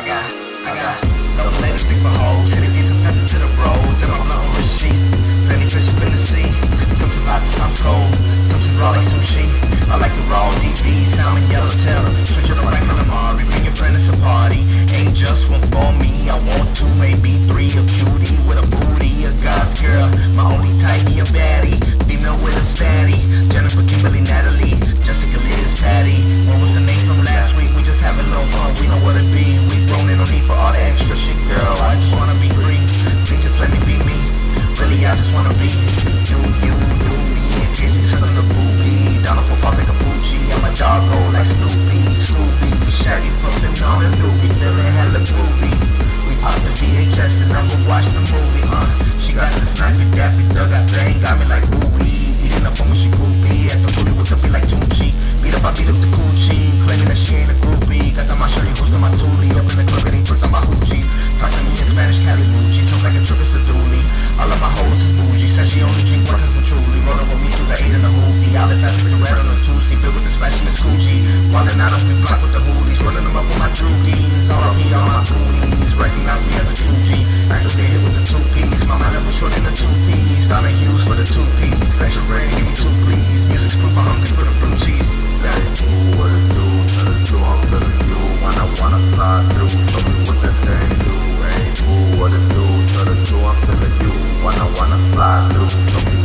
I got, I got no ladies, think for hoes. Hit again, just passing to the bros. And my blunt for a. Plenty fish up in the sea. Cold. Raw like sushi. I like the raw salmon, yellow tail. Switch. Bring your party. Ain't just one for me. I want two, maybe three. watch the movie, huh? She got the snappy, dappy, thug, that thing got me like, ooh, wee. I do.